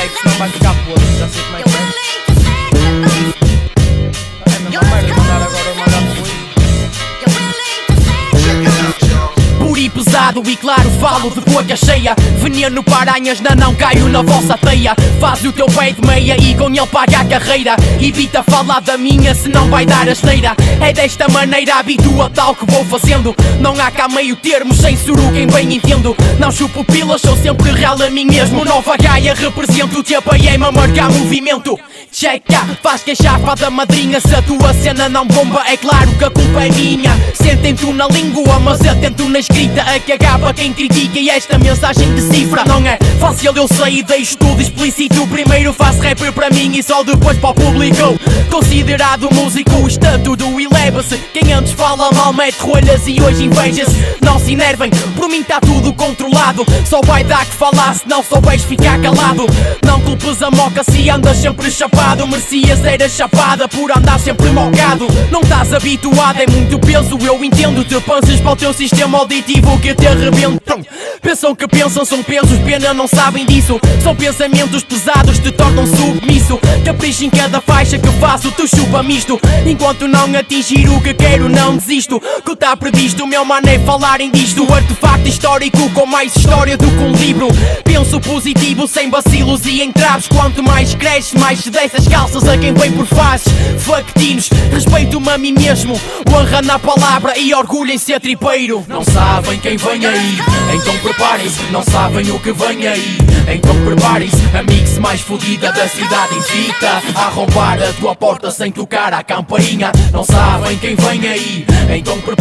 tem que ser na mim, baby, senão vai ficar podre, Puro e claro falo de boca cheia. Veneno para aranhas, não, não caio na vossa teia. Faz o teu pé de meia e com ele paga a carreira. Evita falar da minha se não vai dar asneira É desta maneira habitua tal que vou fazendo. Não há cá meio termo, sem suru quem bem entendo. Não chupo pilas, sou sempre real a mim mesmo. Nova Gaia represento, te apanhei-me a marcar movimento. Checa, faz queixar da madrinha Se a tua cena não bomba, é claro que a culpa é minha. Sentem-tu na língua, mas atento na escrita A cagar para quem critica e esta mensagem decifra. Não é fácil, eu sei, deixo tudo explícito. Primeiro faço rap para mim e só depois para o público. Considerado músico, está tudo eleva-se Quem antes fala mal mete rolhas e hoje invejas. Não se enervem, por mim está tudo controlado. Só vai dar que falar se não souberes ficar calado. Não culpes a moca se andas sempre chapado. Merecias era chapada por andar sempre mocado. Não estás habituado, é muito peso, eu entendo Te pensas para o teu sistema auditivo que te arrebentam Pensam que pensam, são pesos, pena não sabem disso. São pensamentos pesados, te tornam submisso. Capricho em cada faixa que faço, tu chupa misto. Enquanto não atingir o que quero, não desisto. Que está previsto, meu mano é falarem disto. Artefacto histórico com mais história do que um livro. Penso positivo, sem vacilos e entraves. Quanto mais cresce, mais se as calças a quem vem por faces Factinos, respeito-me a mim mesmo Honra na palavra e orgulho em ser tripeiro. Não sabem quem vem aí, então preparem-se Não sabem o que vem aí, então preparem-se A mix mais fodida da cidade. Invita A arrombar a tua porta sem tocar a campainha. Não sabem quem vem aí, então preparem-se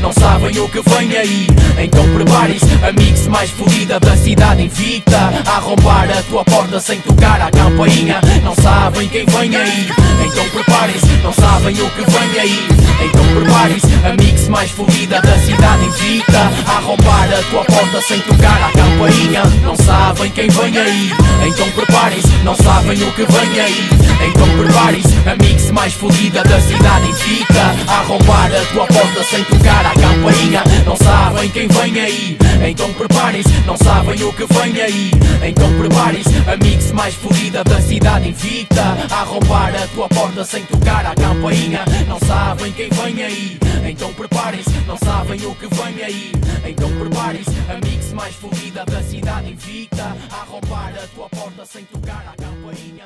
Não sabem o que vem aí, então preparem-se A mix mais fodida da cidade invicta A arrombar a tua porta sem tocar a campainha. Não sabem quem vem aí, então preparem-se Não sabem o que vem aí, então preparem-se A mix mais fodida da cidade invicta A arrombar a tua porta sem tocar a campainha. Não sabem quem vem aí, então preparem-se Não sabem o que vem aí, então preparem-se A mix mais fodida da cidade invicta A arrombar a tua porta sem tocar a campainha. Não sabem quem vem aí, então preparem-se Não sabem o que vem aí, então preparem-se A mix mais fodida da cidade invicta A arrombar a tua porta sem tocar a campainha. Não sabem quem vem aí, então preparem-se Não sabem o que vem aí, então preparem-se A mix mais fodida da cidade invicta A arrombar a tua porta sem tocar a campainha